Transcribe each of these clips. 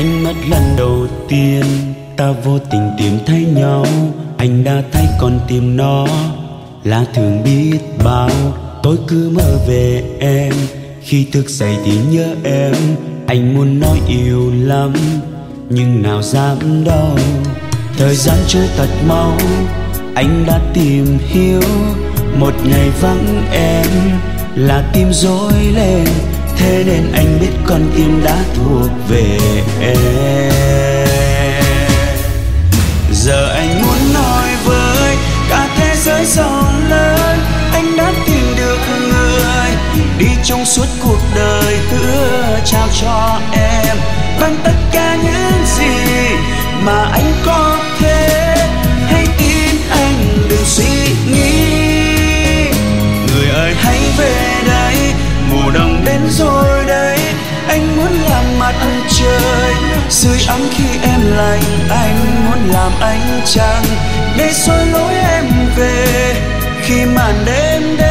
anh mất lần đầu tiên ta vô tình tìm thấy nhau. Anh đã thấy còn tìm nó là thường biết bao. Tôi cứ mơ về em, khi thức dậy thì nhớ em. Anh muốn nói yêu lắm, nhưng nào dám đâu. Thời gian trôi thật mau, anh đã tìm hiểu. Một ngày vắng em là tim rối lên thế nên anh biết con tim đã thuộc về em. Giờ anh muốn nói với cả thế giới rộng lớn, anh đã tìm được người đi trong suốt cuộc đời hứa trao cho em. Bằng tất cả những gì mà anh có rồi đây, anh muốn làm mặt trời. Sưởi ấm khi em lạnh anh muốn làm ánh trăng. Để soi lối em về, khi màn đêm đến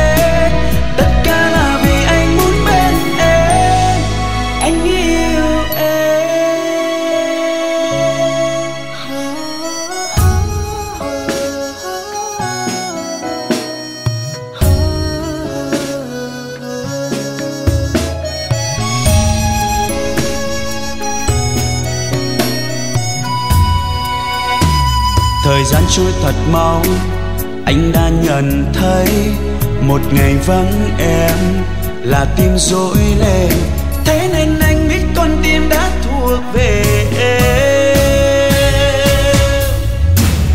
thời gian trôi thật mau. Anh đã nhận thấy một ngày vắng em là tim rối lên thế nên anh biết con tim đã thuộc về em.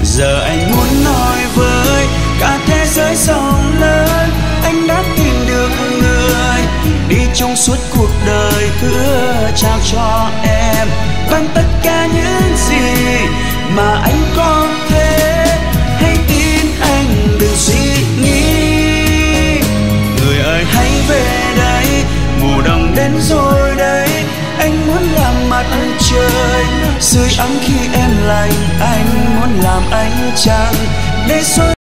Giờ anh muốn nói với cả thế giới rộng lớn, anh đã tìm được người đi trong suốt cuộc đời hứa trao cho em. Bằng tất cả những gì mà anh đến rồi đây. Anh muốn làm mặt trời sưởi ấm khi em lạnh anh muốn làm ánh trăng để soi